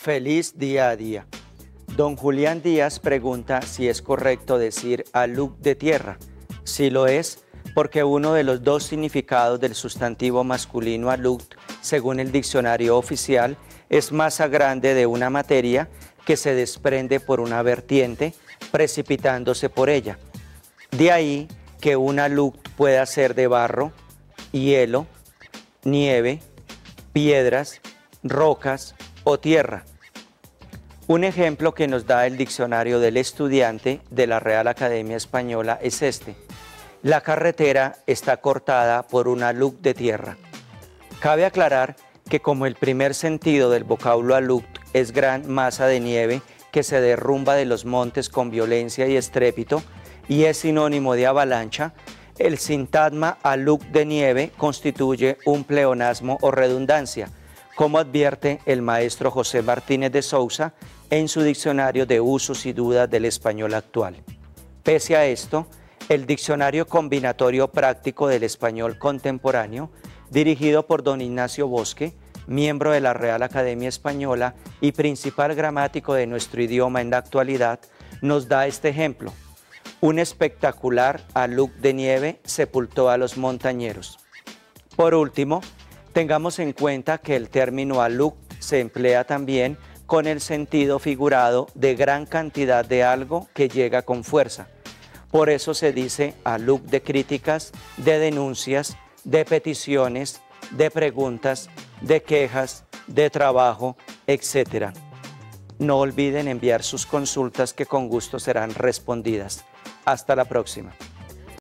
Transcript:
Feliz día a día. Don Julián Díaz pregunta si es correcto decir alud de tierra. Si lo es, porque uno de los dos significados del sustantivo masculino alud, según el diccionario oficial, es masa grande de una materia que se desprende por una vertiente, precipitándose por ella. De ahí que una alud pueda ser de barro, hielo, nieve, piedras, rocas o tierra. Un ejemplo que nos da el diccionario del estudiante de la Real Academia Española es este. La carretera está cortada por una luz de tierra. Cabe aclarar que como el primer sentido del vocablo alud es gran masa de nieve que se derrumba de los montes con violencia y estrépito y es sinónimo de avalancha, el sintagma alud de nieve constituye un pleonasmo o redundancia, como advierte el maestro José Martínez de Sousa en su diccionario de usos y dudas del español actual. Pese a esto, el diccionario combinatorio práctico del español contemporáneo, dirigido por don Ignacio Bosque, miembro de la Real Academia Española y principal gramático de nuestro idioma en la actualidad, nos da este ejemplo. Un espectacular aluk de nieve sepultó a los montañeros. Por último, tengamos en cuenta que el término aluk se emplea también con el sentido figurado de gran cantidad de algo que llega con fuerza. Por eso se dice aluk de críticas, de denuncias, de peticiones, de preguntas, de quejas, de trabajo, etc. No olviden enviar sus consultas que con gusto serán respondidas. Hasta la próxima.